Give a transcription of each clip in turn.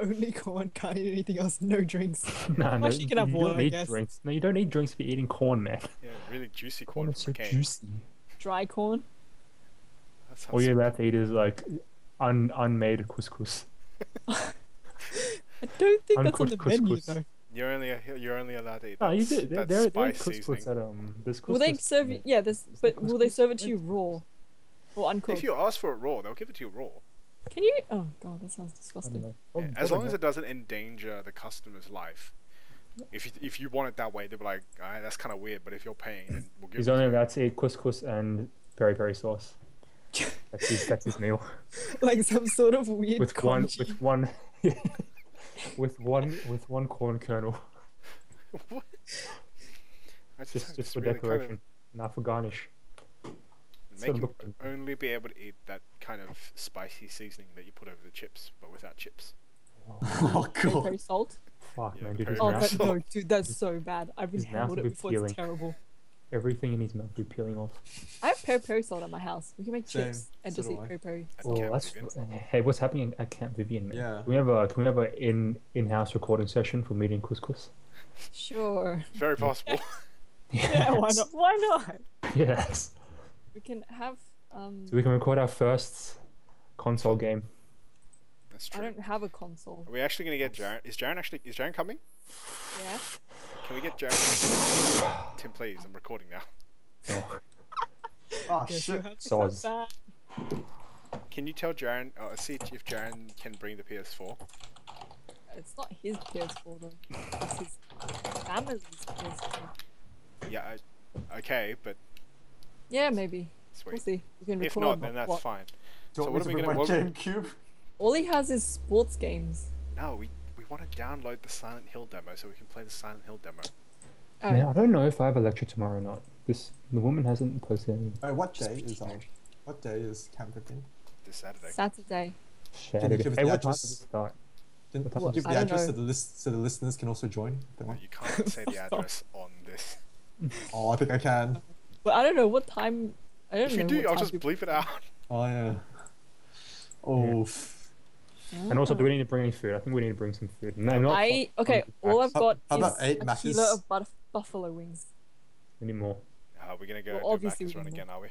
only corn, can't eat anything else, no drinks. nah, no, Actually, you can have water, don't I need guess. drinks. No, you don't need drinks for eating corn, man. Yeah, really juicy Corn corn is so cane. juicy. Dry corn. That sounds All you're allowed to eat is like un unmade couscous. I don't think that's on Uncooked the menu though. You're only you're only allowed to eat. No, that you s- do. There, that there, there are spice couscous seasoning. at um. There's Will they serve Yeah, this. But the will they serve it to you raw or uncooked? If you ask for it raw, they'll give it to you raw. Can you? Oh god, that sounds disgusting. Yeah, Oh, as long as it doesn't endanger the customer's life. If you, if you want it that way, they'll be like, Alright, that's kind of weird, but if you're paying, then we'll give He's it to only you." allowed to eat couscous and peri peri sauce. That's his, that's his meal. like some sort of weird With one, with one, with one, with one corn kernel, What? That's just just for really kind of decoration, not for garnish. Make you only be able to eat that kind of spicy seasoning that you put over the chips, but without chips. Oh Peri god. peri salt. Fuck, Yeah, man, dude, Oh, that, no, dude, that's so bad. I've been His handled it before. peeling. It's terrible. everything in his mouth will be peeling off. I have peri peri salt at my house. We can make Same, chips and so just eat I. peri peri. At Oh, that's hey, what's happening at Camp Vivian? Man? Yeah. Can we have a can we have a in in-house recording session for Medium Cous Cous? Sure. Very possible. Yeah, why not? Why not? Yes. We can have. Um, So we can record our first console game. That's true. I don't have a console. Are we actually gonna get Jaren? Is Jaren actually? Is Jaren coming? Yeah. Can we get Jaren? Tim, please. I'm recording now. Oh, Oh shit. have to Soz. Can you tell Jaren? Uh, see if Jaren can bring the PS4. It's not his PS4 though. It's his family's PS4. Yeah. I, okay, but Yeah, maybe. We'll see. We can If record not, on then that's what- fine. Do So what are we gonna- my what- GameCube? All he has is sports games. No, we we want to download the Silent Hill demo so we can play the Silent Hill demo. Oh, Man, I don't know if I have a lecture tomorrow or not. This the woman hasn't posted any. Oh, what day is what day is Camp Vivian? This Saturday. Saturday. Shadow. give us Hey, the what time address? does it start? Didn't What time you give the address so the list so the listeners can also join? No, you can't say the address on this. Oh, I think I can. But I don't know what time. I don't If you know. do, I'll just people- bleep it out. Oh yeah. Oh. f- And also, do we need to bring any food? I think we need to bring some food. No, not. I okay. All I've how- got how is about eight a Maccas? kilo of butter- buffalo wings. We need more. Uh, we're gonna go Well, do obviously Macca's we run will. again, are we?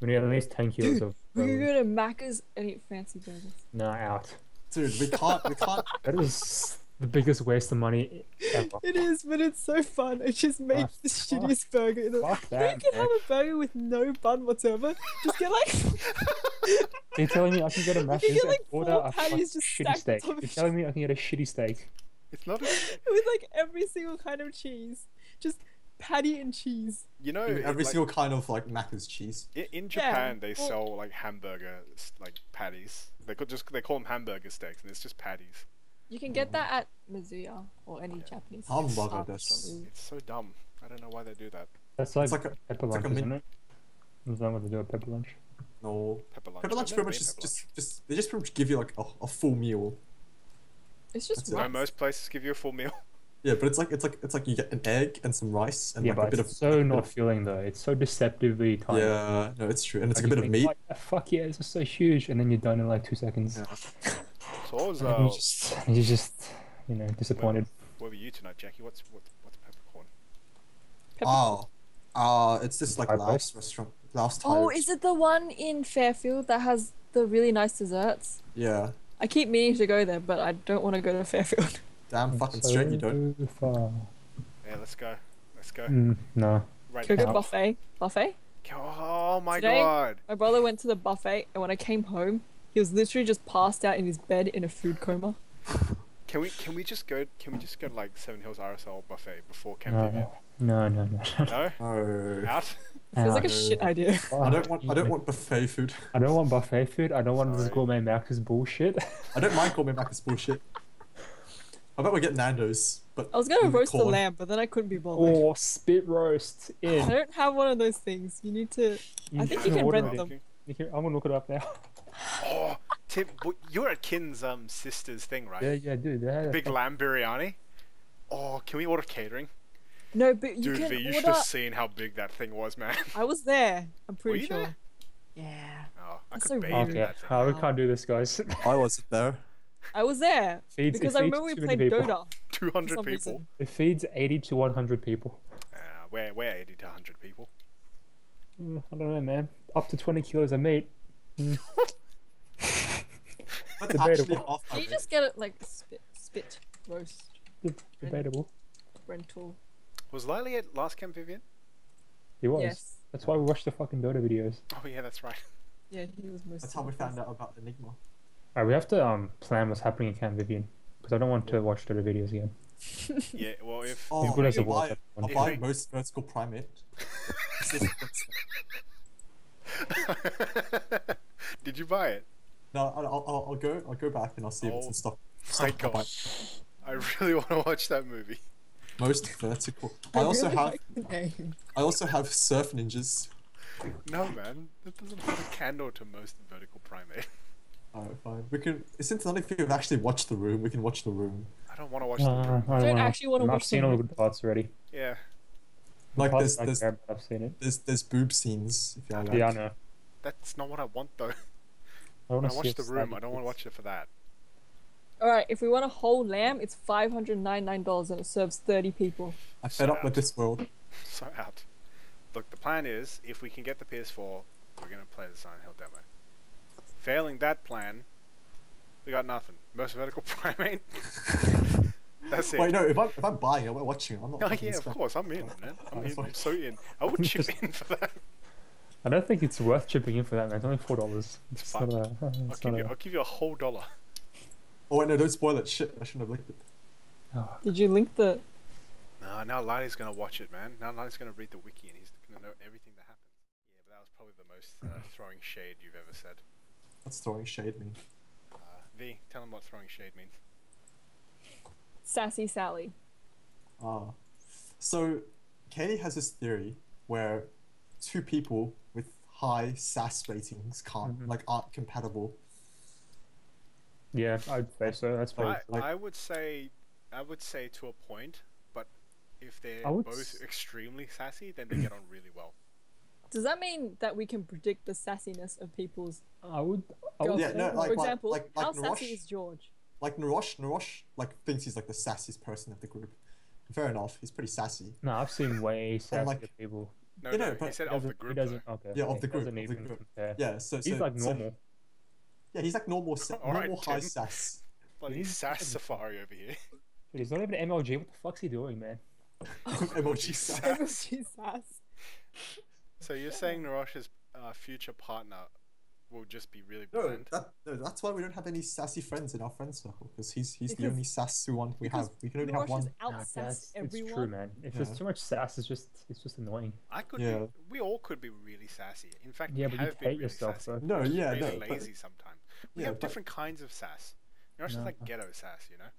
We need at least ten kilos Dude, of. We could um, go to Macca's and eat fancy burgers. Nah, out. Dude, we can't we can't That is the biggest waste of money ever. It is, but it's so fun. It just makes Ah, the fuck. shittiest burger. in the- Fuck You can man. have a burger with no bun whatsoever. Just get like You're telling me I can get a Macca's get, and like, order a fucking patties just shitty steak? top of You're telling me I can get a shitty steak? It's not. A, with like every single kind of cheese, just patty and cheese. you know, every it, like, single kind of like Macca's cheese. i- in Yeah, Japan they well- sell like hamburger like patties. They could just they call them hamburger steaks, and it's just patties. You can get that at Mizuya or any Japanese. Hamburger desu. restaurant. It's so dumb. I don't know why they do that. That's like, It's like a- pepper it's like lunch, a isn't min- it? Is that what they do at pepper lunch? No. Pepper lunch. Pepper lunch pretty much been just, pepper just just they just pretty much give you like a, a full meal. It's just That's it. No, most places give you a full meal. Yeah, but it's like it's like it's like you get an egg and some rice and yeah, like but a bit of it's so a bit not of- filling though. It's so deceptively tiny. Yeah, no, it's true, and it's Like, like a you bit of meat. Like, "Ah, fuck yeah, this is so huge, and then you're done in like two seconds. Yeah. So what was uh, you're just, you're just, you know, disappointed. where were you tonight, Jackie? What's what, what's peppercorn? Pepper- Oh, uh, it's this like Thai last restaurant, last Thai Oh, is it the one in Fairfield that has the really nice desserts? Yeah, I keep meaning to go there, but I don't want to go to Fairfield. damn fucking straight you don't. Far. Yeah, let's go. Let's go. Mm, no. Right Can go now. buffet? Buffet? Oh my Today? god. My brother went to the buffet, and when I came home, he was literally just passed out in his bed in a food coma. Can we can we just go can we just go to like Seven Hills RSL buffet before Camp No. Vivian? No, no, no. no. No? No, Out? Feels like a shit idea. I don't want. I don't want buffet food. I don't want buffet food. I don't want this Sorry. gourmet Mac's bullshit. I don't mind calling back this bullshit. I bet we get Nando's, but I was gonna with roast the lamb, but then I couldn't be bothered. or spit roast I don't have one of those things. You need to. I think you can rent them. You can- I'm gonna look it up now. Oh, Tim, you're at Kin's um sister's thing, right? Yeah, yeah, dude. They had a Big fuck- lamb biryani. Oh, can we order catering? No, but you Dude, can V, you should order. have seen how big that thing was, man. I was there. I'm pretty you sure. there? Yeah. Oh, I That's could so bathe rude. in Okay, that thing. oh, we can't do this, guys. I wasn't there. I was there Feeds, because it I remember we played people. Dota. Two For hundred some people. reason. It feeds 80 to 100 people. Uh, we're we're eighty to hundred people. Mm, I don't know, man. Up to 20 kilos of meat. That's Debatable. actually half my Can you just get it like spit, spit, roast, Deb- Debatable. rental? Was Lily at last camp, Vivian? He was. Yes. That's why we watched the fucking Dota videos. Oh yeah, that's right. Yeah, he was most. That's how we found out about Enigma. Alright, we have to um plan what's happening in Camp Vivian. Because I don't want to watch Dota videos again. Yeah. Well, if Oh, good as I'll it was buy, I'll one point. buy most vertical primate. did you buy it? No, I'll, I'll, I'll go. I'll go back and I'll see if it's Oh in stock. My stock. I'll God, I really want to watch that movie. Most vertical. I also really have. like the name. I also have surf ninjas. No, man, that doesn't hold a candle to most vertical primate. Alright, fine. We can. Since none of you have actually watched the room, we can watch the room. I don't want to watch Uh, the I don't don't wanna- actually wanna I've seen all the room. good parts already. Yeah. The Like parts there's I there's care about, I've seen it. there's there's boob scenes. If you like. Yeah, I know. That's not what I want though. I want to watch the room. I don't want to watch it for that. All right, if we want a whole lamb, it's five hundred ninety nine dollars and it serves thirty people. I'm fed up Sad. with this world. So out. Look, the plan is if we can get the PS4, we're gonna play the Silent Hill demo. Failing that plan, we got nothing. Most vertical primate. That's it. Wait, no. If I'm if I'm buying it, we're watching it. I'm not. Oh fucking yeah, of spec- course. I'm in, man. I'm, Alright, in. I'm so in. I would chip in for that. I don't think it's worth chipping in for that, man. It's only four dollars. It's fine. not a. I'll It's give not you. a. I'll give you a whole dollar. Oh wait, no! Don't spoil it. Shit, I shouldn't have linked it. Oh, Did you link the? No, now Lali's gonna watch it, man. Now Lali's gonna read the wiki and he's gonna know everything that happened. Yeah, but that was probably the most uh, throwing shade you've ever said. That's throwing shade mean. Uh, v, tell him what throwing shade means. Sassy Sally. Ah. So, Katie has this theory where two people with high SAS ratings can't Mhm. like aren't compatible. yeah, I'd say so. That's probably. I, like- I would say, I would say to a point, but if they're both s- extremely sassy, then they get on really well. Does that mean that we can predict the sassiness of people's I would. I would? Yeah, no, like- For example, like- like how sassy is George? Like Narosh, Narosh like thinks he's like the sassiest person of the group. Fair enough, he's pretty sassy. No, I've seen way sassier like- people. No, You no, know, he but said He of the doesn't- group. He doesn't. though. Okay. Yeah, of the group, Doesn't of the even group. compare. Yeah, so, so He's like so- normal. yeah, he's like normal, sa- Alright, normal high Tim. sass. Bloody He's- sass safari over here. Dude, he's not even MLG. What the fuck's he doing, man? Emoji sass. Emoji sass. So you're saying Narosh's uh, future partner will just be really No, bland? that, no, that's why we don't have any sassy friends in our friend circle because he's he's the Because- only sassy one we have. We can only have Narosh one. is Nah, out that's- sass it's everyone. true, man. If Yeah. there's too much sass, it's just it's just annoying. I could Yeah. be. We all could be really sassy. In fact, Yeah, we but you have been hate really yourself, sassy. though. No, We're yeah, really no, but- lazy sometimes. We Yeah, have but- different kinds of sass. Narosh is No. like ghetto sass, you know.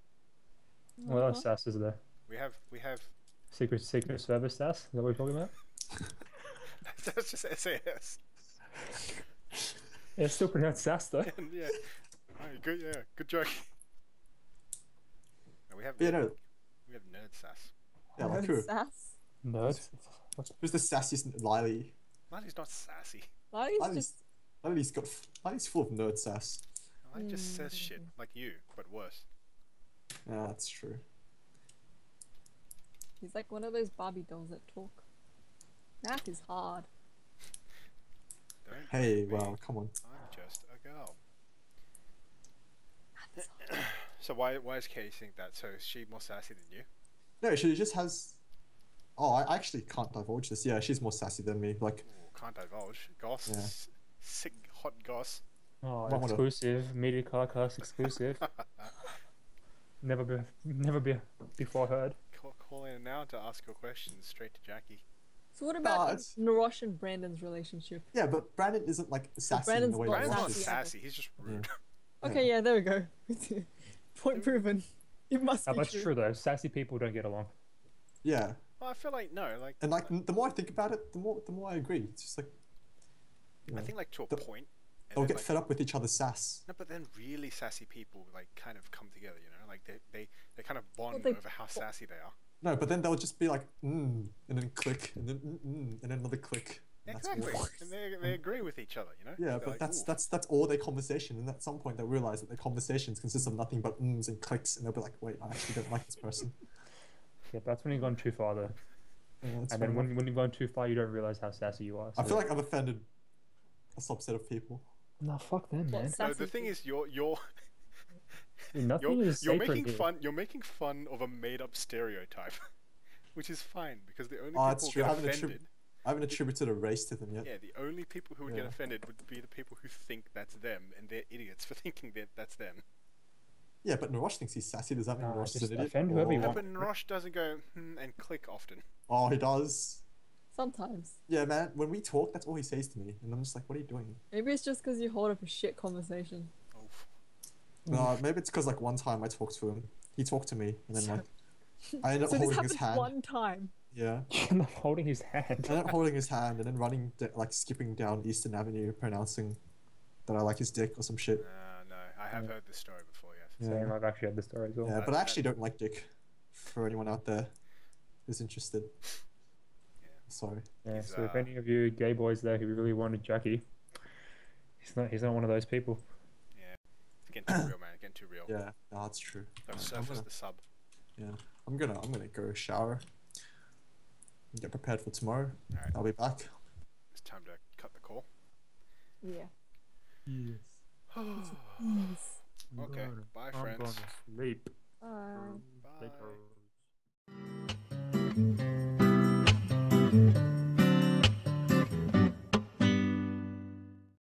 What else Uh-huh. sass is there? We have we have. Secret Secret Service sass? Is that what you're talking about? That's just SAS. Yeah, it's still pronounced sass though. yeah. Alright, good. Yeah. Good joke. No, we have. Yeah, no, We have nerd sass. yeah, like Nerd who? sass. Nerd. Who's the sassiest? Lily. Lily's not sassy. Lily's Lily's, just Lily's got. Lily's full of nerd sass. Lali just says Mm. shit like you, but worse. Yeah, that's true. he's like one of those Barbie dolls that talk. Math is hard. Don't Hey, well, come on. I'm just a girl. Math is hard. So why why does Katie think that? So is she more sassy than you? No, she just has. Oh, I actually can't divulge this. Yeah, she's more sassy than me. Like, Ooh, can't divulge. Goss, Yeah. sick hot goss. Oh, Might wanna- exclusive. Media Kar Kast exclusive. never be never be before heard. call, call in now to ask your questions straight to Jackie. So what about it's- Narosh and Brandon's relationship? yeah, but Brandon isn't like sassy in Brandon's the way not Narosh not sassy is. sassy. He's just rude. Okay, yeah, there we go. Point proven. It must Oh, be that's true. true though. Sassy people don't get along. Yeah, Well, I feel like no, like and like the more I think about it, the more the more I agree. It's just like you I think like to a the- point. and they'll then, get like- fed up with each other's sass. No, but then really sassy people like kind of come together. You know, like they they, they kind of bond they- over how sassy they are. No, but then they'll just be like, mm, and then click, and then mm, mm, and then another click. That's Exactly, and they, they agree with each other, you know. Yeah, They're but like, that's "Ooh." that's that's all their conversation, and at some point they'll realize that their conversations consist of nothing but ums and clicks, and they'll be like, "Wait, I actually don't like this person." Yeah, that's when you've gone too far, though. Yeah, that's And then when, when you've gone too far, you don't realize how sassy you are. I feel like I've offended a subset of people. No, fuck them, man. sa- No, the thing is, you're you're Nothing you're, is you're making here. fun. You're making fun of a made-up stereotype, which is fine because the only Oh, people who I get haven't, attrib- offended. I haven't attributed a race to them yet. Yeah, the only people who would get offended would be the people who think that's them, and they're idiots for thinking that that's them. Yeah, but Narosh thinks he's sassy. Does that mean Nah, Narosh is just an idiot? offend whoever you Yeah, want. but Rosh doesn't go hmm and click often. Oh, he does. Sometimes. Yeah, man. When we talk, that's all he says to me, and I'm just like, "What are you doing?" Maybe it's just because you hold up a shit conversation. No, maybe it's because like one time I talked to him, he talked to me, and then like I ended up so holding happened his hand. one time. Yeah, You end up holding his hand. I ended up holding his hand, and then running d- like skipping down Eastern Avenue, pronouncing that I like his dick or some shit. uh, no, I have Yeah. heard this story before. Yes. Same, I've actually had the story as well. Yeah, that- but I that- actually don't like dick. For anyone out there who's interested. Yeah. Sorry. Yeah, He's, so if uh, any of you gay boys there who really wanted Jackie, he's not he's not one of those people. It's getting too real, man. Getting too real. Yeah, no, that's true. I've I'm gonna, the sub. yeah, I'm gonna I'm gonna go shower. and Get prepared for tomorrow. Alright. I'll be back. It's time to cut the call. Yeah. Yes. okay, bye, friends. sleep. Bye. Bye.